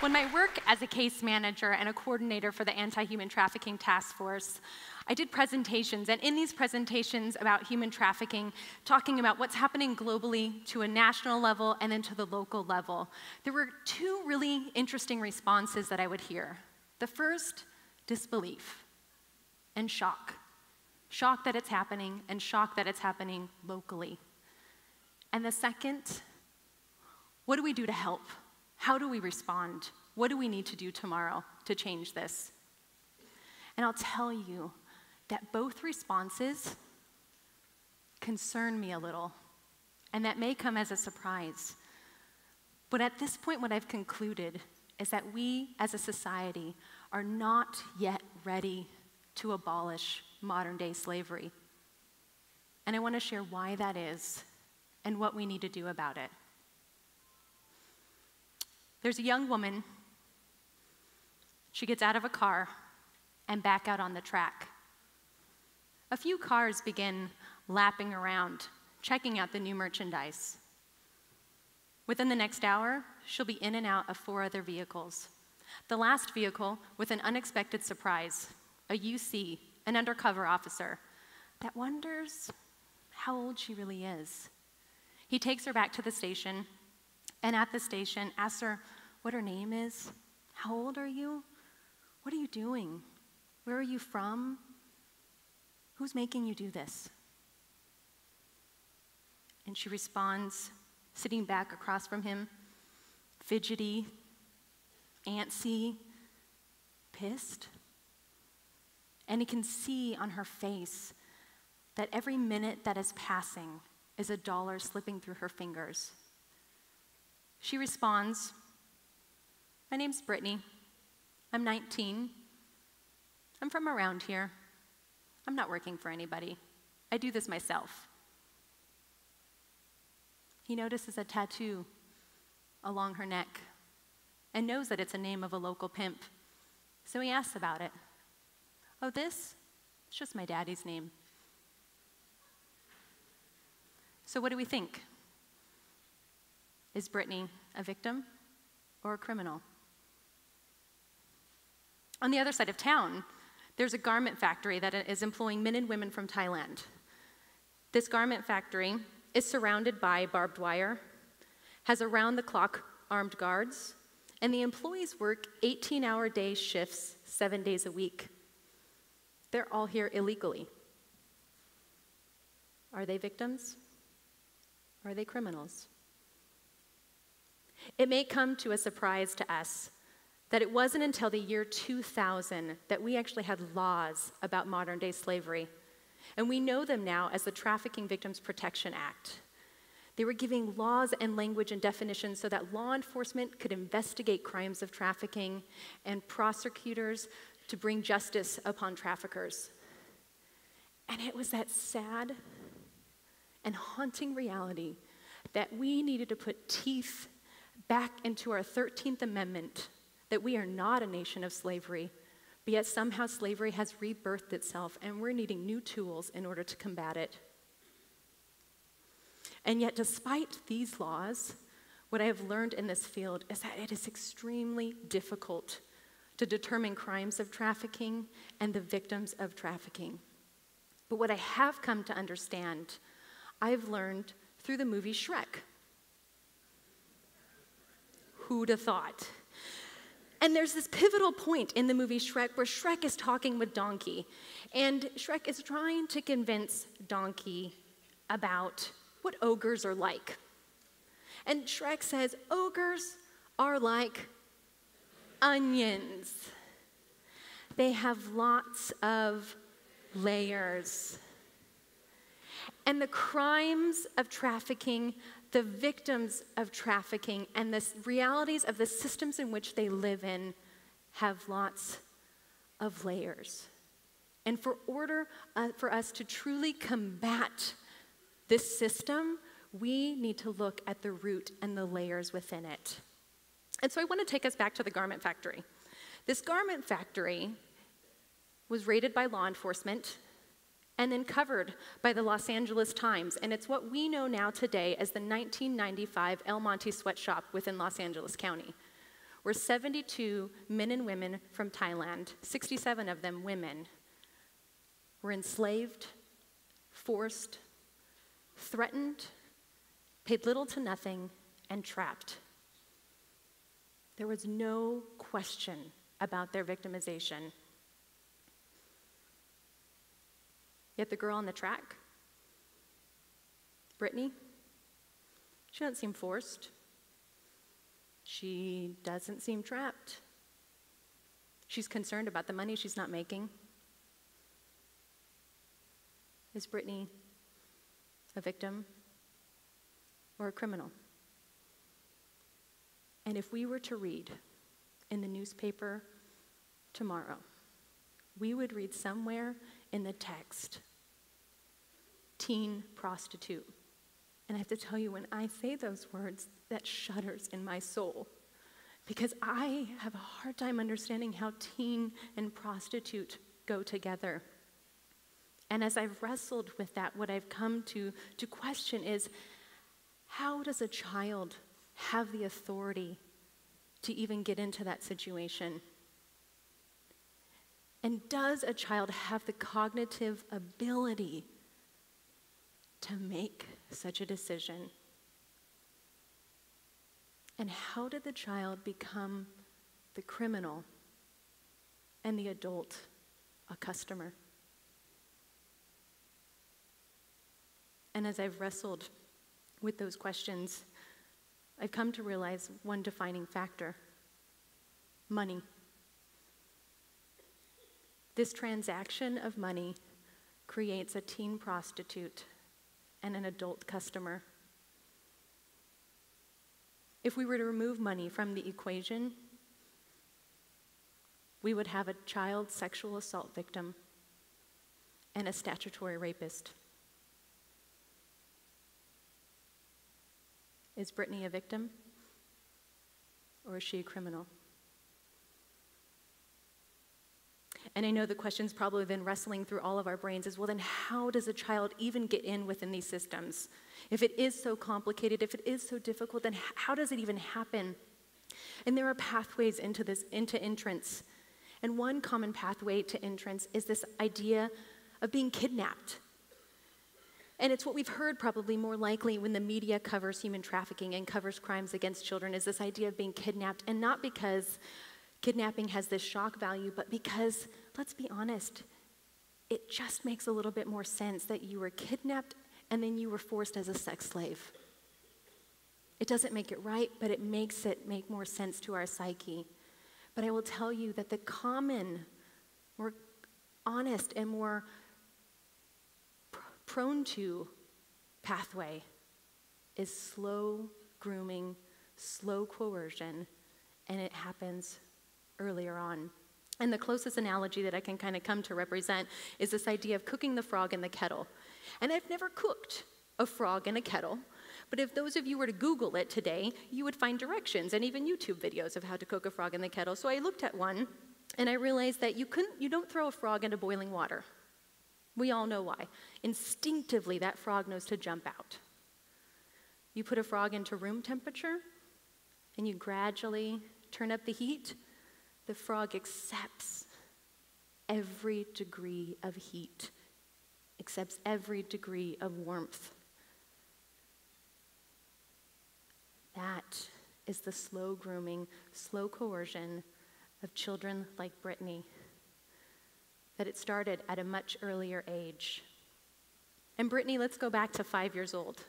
When my work as a case manager and a coordinator for the Anti Human Trafficking Task Force, I did presentations, and in these presentations about human trafficking, talking about what's happening globally to a national level and then to the local level, there were two really interesting responses that I would hear. The first, disbelief and shock. Shock that it's happening, and shock that it's happening locally. And the second, what do we do to help? How do we respond? What do we need to do tomorrow to change this? And I'll tell you that both responses concern me a little, and that may come as a surprise. But at this point, what I've concluded is that we as a society are not yet ready to abolish modern day slavery. And I want to share why that is and what we need to do about it. There's a young woman. She gets out of a car and back out on the track. A few cars begin lapping around, checking out the new merchandise. Within the next hour, she'll be in and out of four other vehicles. The last vehicle with an unexpected surprise a UC, an undercover officer, that wonders how old she really is. He takes her back to the station and at the station asks her what her name is. How old are you? What are you doing? Where are you from? Who's making you do this? And she responds, sitting back across from him, fidgety, antsy, pissed. And he can see on her face that every minute that is passing is a dollar slipping through her fingers. She responds, My name's Brittany. I'm 19. I'm from around here. I'm not working for anybody. I do this myself. He notices a tattoo along her neck and knows that it's a name of a local pimp. So he asks about it. Oh, this? It's just my daddy's name. So, what do we think? Is Brittany a victim or a criminal? On the other side of town, there's a garment factory that is employing men and women from Thailand. This garment factory is surrounded by barbed wire, has around the clock armed guards, and the employees work 18 hour day shifts seven days a week. They're all here illegally. Are they victims? Are they criminals? It may come to a surprise to us that it wasn't until the year 2000 that we actually had laws about modern day slavery. And we know them now as the Trafficking Victims Protection Act. They were giving laws and language and definitions so that law enforcement could investigate crimes of trafficking and prosecutors to bring justice upon traffickers. And it was that sad and haunting reality that we needed to put teeth back into our 13th Amendment that we are not a nation of slavery, but yet somehow slavery has rebirthed itself and we're needing new tools in order to combat it. And yet, despite these laws, what I have learned in this field is that it is extremely difficult to determine crimes of trafficking and the victims of trafficking. But what I have come to understand, I've learned through the movie Shrek. Who'd have thought? And there's this pivotal point in the movie Shrek where Shrek is talking with Donkey. And Shrek is trying to convince Donkey about what ogres are like. And Shrek says, Ogres are like onions, they have lots of layers. And the crimes of trafficking the victims of trafficking and the realities of the systems in which they live in have lots of layers. And for order uh, for us to truly combat this system, we need to look at the root and the layers within it. And so I want to take us back to the garment factory. This garment factory was raided by law enforcement and then covered by the Los Angeles Times. And it's what we know now today as the 1995 El Monte sweatshop within Los Angeles County, where 72 men and women from Thailand, 67 of them women, were enslaved, forced, threatened, paid little to nothing, and trapped. There was no question about their victimization. Yet the girl on the track, Brittany, she doesn't seem forced. She doesn't seem trapped. She's concerned about the money she's not making. Is Brittany a victim or a criminal? And if we were to read in the newspaper tomorrow, we would read somewhere in the text teen prostitute. And I have to tell you, when I say those words, that shudders in my soul. Because I have a hard time understanding how teen and prostitute go together. And as I've wrestled with that, what I've come to, to question is how does a child have the authority to even get into that situation? And does a child have the cognitive ability to make such a decision? And how did the child become the criminal and the adult a customer? And as I've wrestled with those questions, I've come to realize one defining factor money. This transaction of money creates a teen prostitute and an adult customer. If we were to remove money from the equation, we would have a child sexual assault victim and a statutory rapist. Is Brittany a victim? Or is she a criminal? And I know the question's probably been wrestling through all of our brains is well, then how does a child even get in within these systems? If it is so complicated, if it is so difficult, then how does it even happen? And there are pathways into this, into entrance. And one common pathway to entrance is this idea of being kidnapped. And it's what we've heard probably more likely when the media covers human trafficking and covers crimes against children is this idea of being kidnapped. And not because kidnapping has this shock value, but because, let's be honest, it just makes a little bit more sense that you were kidnapped and then you were forced as a sex slave. It doesn't make it right, but it makes it make more sense to our psyche. But I will tell you that the common, more honest, and more pr- prone to pathway is slow grooming, slow coercion, and it happens earlier on. And the closest analogy that I can kind of come to represent is this idea of cooking the frog in the kettle. And I've never cooked a frog in a kettle, but if those of you were to Google it today, you would find directions and even YouTube videos of how to cook a frog in the kettle. So I looked at one and I realized that you couldn't you don't throw a frog into boiling water. We all know why. Instinctively that frog knows to jump out. You put a frog into room temperature and you gradually turn up the heat the frog accepts every degree of heat, accepts every degree of warmth. That is the slow grooming, slow coercion of children like Brittany. That it started at a much earlier age. And Brittany, let's go back to five years old.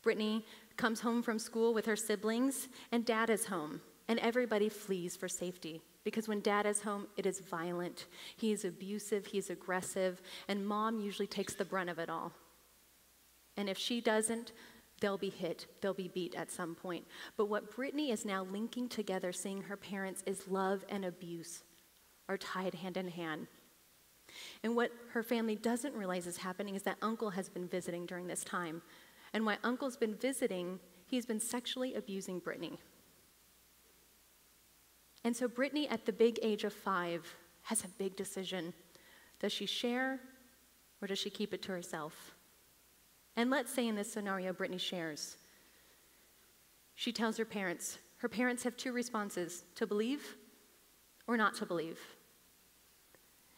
Brittany comes home from school with her siblings, and dad is home. And everybody flees for safety because when dad is home, it is violent. He is abusive, he's aggressive, and mom usually takes the brunt of it all. And if she doesn't, they'll be hit, they'll be beat at some point. But what Brittany is now linking together, seeing her parents, is love and abuse are tied hand in hand. And what her family doesn't realize is happening is that uncle has been visiting during this time. And while uncle's been visiting, he's been sexually abusing Brittany. And so Brittany, at the big age of five, has a big decision. Does she share or does she keep it to herself? And let's say in this scenario, Brittany shares. She tells her parents, her parents have two responses to believe or not to believe.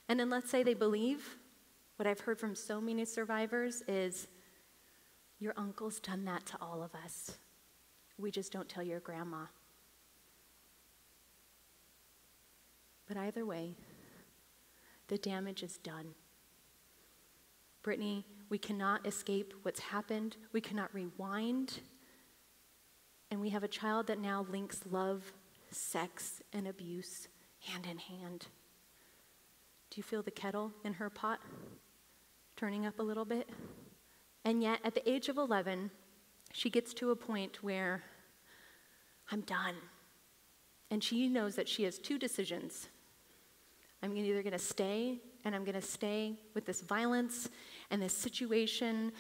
And then let's say they believe, what I've heard from so many survivors is, Your uncle's done that to all of us. We just don't tell your grandma. But either way, the damage is done. Brittany, we cannot escape what's happened, we cannot rewind. And we have a child that now links love, sex, and abuse hand in hand. Do you feel the kettle in her pot turning up a little bit? And yet, at the age of 11, she gets to a point where I'm done. And she knows that she has two decisions. I'm either going to stay and I'm going to stay with this violence and this situation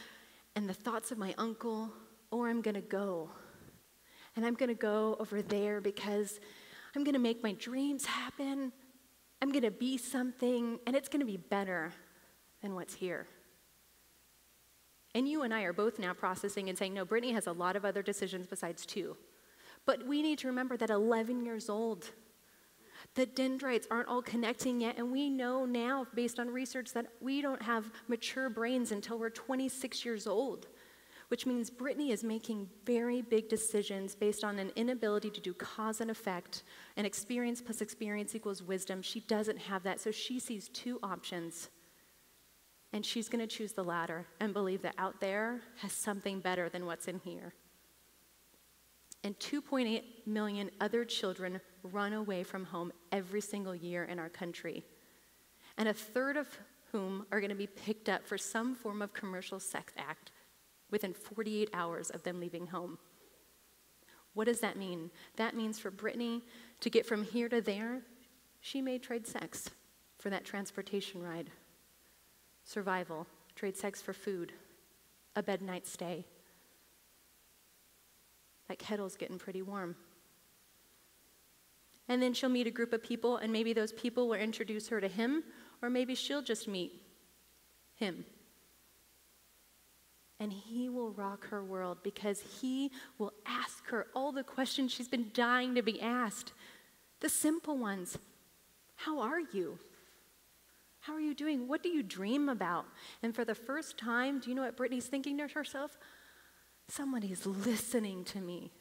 and the thoughts of my uncle, or I'm going to go. And I'm going to go over there because I'm going to make my dreams happen. I'm going to be something, and it's going to be better than what's here. And you and I are both now processing and saying, no, Brittany has a lot of other decisions besides two. But we need to remember that 11 years old, the dendrites aren't all connecting yet, and we know now, based on research, that we don't have mature brains until we're 26 years old which means Brittany is making very big decisions based on an inability to do cause and effect, and experience plus experience equals wisdom. She doesn't have that, so she sees two options. And she's going to choose the latter and believe that out there has something better than what's in here. And 2.8 million other children run away from home every single year in our country. And a third of whom are going to be picked up for some form of commercial sex act within 48 hours of them leaving home. What does that mean? That means for Brittany to get from here to there, she may trade sex for that transportation ride. Survival, trade sex for food, a bed night stay. That kettle's getting pretty warm. And then she'll meet a group of people, and maybe those people will introduce her to him, or maybe she'll just meet him and He will rock her world because He will ask her all the questions she's been dying to be asked. The simple ones How are you? How are you doing? What do you dream about? And for the first time, do you know what Brittany's thinking to herself? Somebody's listening to me.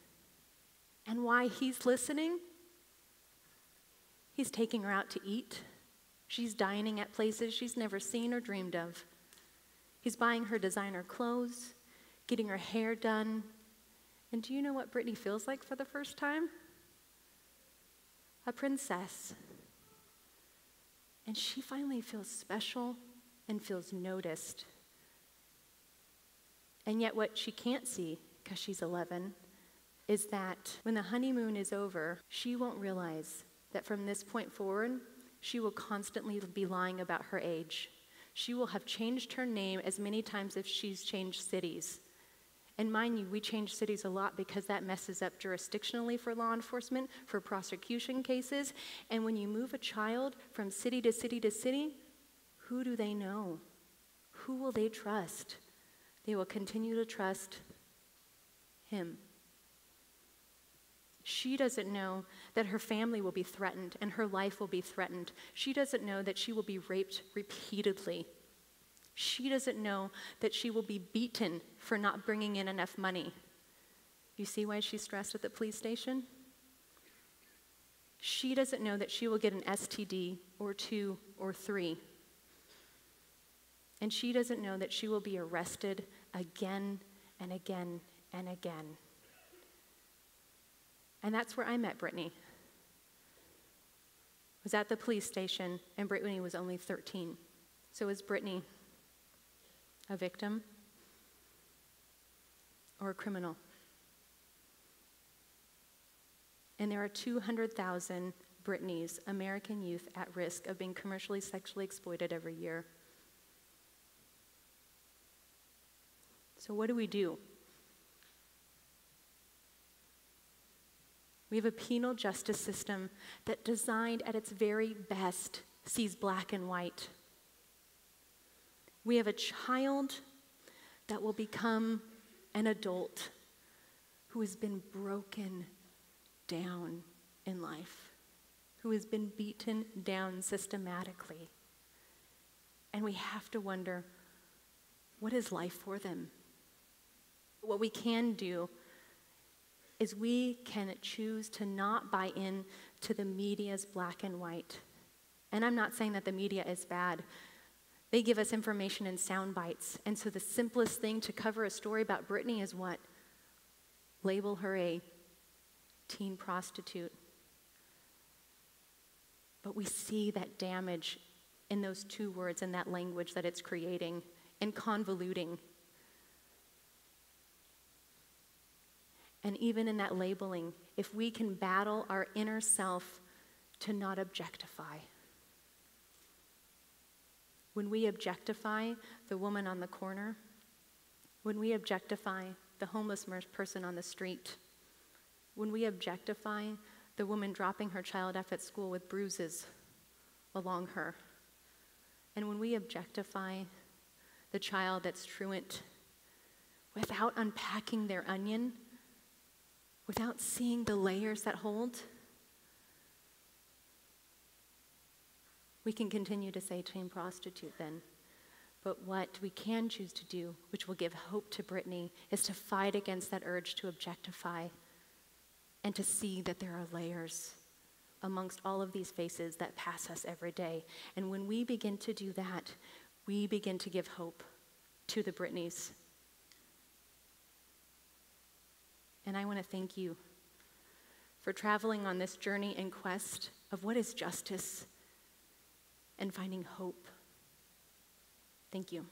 And why he's listening? He's taking her out to eat. She's dining at places she's never seen or dreamed of. He's buying her designer clothes, getting her hair done. And do you know what Brittany feels like for the first time? A princess. And she finally feels special and feels noticed. And yet, what she can't see, because she's 11, is that when the honeymoon is over, she won't realize that from this point forward, she will constantly be lying about her age she will have changed her name as many times as she's changed cities. And mind you, we change cities a lot because that messes up jurisdictionally for law enforcement, for prosecution cases. And when you move a child from city to city to city, who do they know? Who will they trust? They will continue to trust him. She doesn't know that her family will be threatened and her life will be threatened. She doesn't know that she will be raped repeatedly. She doesn't know that she will be beaten for not bringing in enough money. You see why she's stressed at the police station? She doesn't know that she will get an STD or two or three. And she doesn't know that she will be arrested again and again and again. And that's where I met Brittany. I was at the police station, and Brittany was only 13. So was Brittany a victim or a criminal? And there are 200,000 Brittany's, American youth, at risk of being commercially sexually exploited every year. So, what do we do? We have a penal justice system that, designed at its very best, sees black and white. We have a child that will become an adult who has been broken down in life, who has been beaten down systematically. And we have to wonder what is life for them? What we can do is we can choose to not buy in to the media's black and white. And I'm not saying that the media is bad. They give us information in sound bites. And so the simplest thing to cover a story about Brittany is what? Label her a teen prostitute. But we see that damage in those two words and that language that it's creating and convoluting. And even in that labeling, if we can battle our inner self to not objectify. When we objectify the woman on the corner, when we objectify the homeless person on the street, when we objectify the woman dropping her child off at school with bruises along her, and when we objectify the child that's truant without unpacking their onion, without seeing the layers that hold, we can continue to say teen prostitute then. But what we can choose to do, which will give hope to Brittany, is to fight against that urge to objectify and to see that there are layers amongst all of these faces that pass us every day. And when we begin to do that, we begin to give hope to the Brittanys. And I want to thank you for traveling on this journey in quest of what is justice and finding hope. Thank you.